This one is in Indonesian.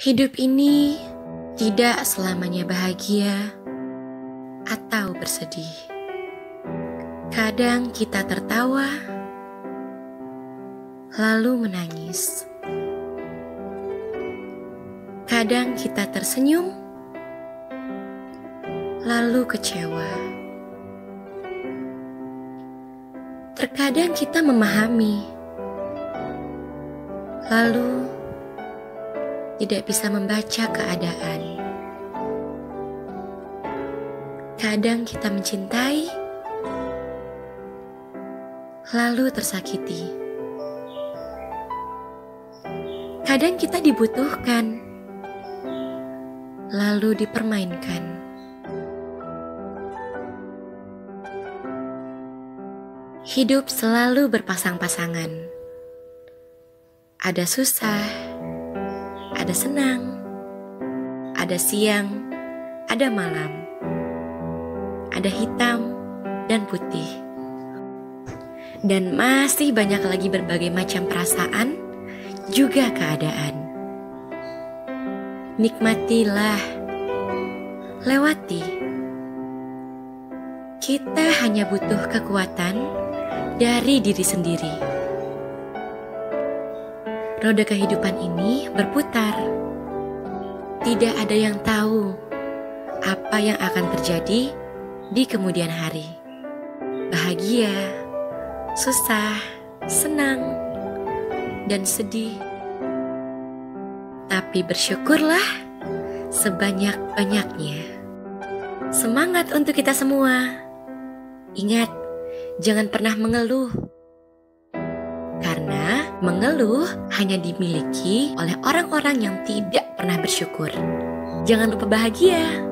Hidup ini tidak selamanya bahagia atau bersedih. Kadang kita tertawa, lalu menangis. Kadang kita tersenyum, lalu kecewa. Terkadang kita memahami, lalu tidak bisa membaca keadaan. Kadang kita mencintai, lalu tersakiti. Kadang kita dibutuhkan, lalu dipermainkan. Hidup selalu berpasang-pasangan. Ada susah, ada senang, ada siang, ada malam, ada hitam dan putih, dan masih banyak lagi berbagai macam perasaan, juga keadaan. Nikmatilah, lewati. Kita hanya butuh kekuatan dari diri sendiri roda kehidupan ini berputar. Tidak ada yang tahu apa yang akan terjadi di kemudian hari. Bahagia, susah, senang, dan sedih. Tapi bersyukurlah sebanyak-banyaknya. Semangat untuk kita semua. Ingat, jangan pernah mengeluh Mengeluh hanya dimiliki oleh orang-orang yang tidak pernah bersyukur. Jangan lupa bahagia.